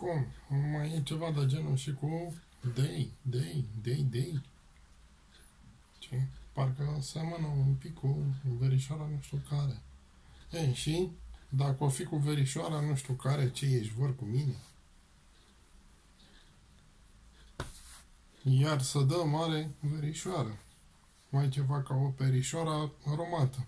Cum? Mai e ceva de genul și cu Dei, Dei, Dei, Dei. Ce? Parcă seamănă un pic cu verișoara nu știu care. Ei, și dacă o fi cu verișoara nu știu care, ce ești vor cu mine? Iar să dă mare verișoară. Mai ceva ca o perișoară aromată.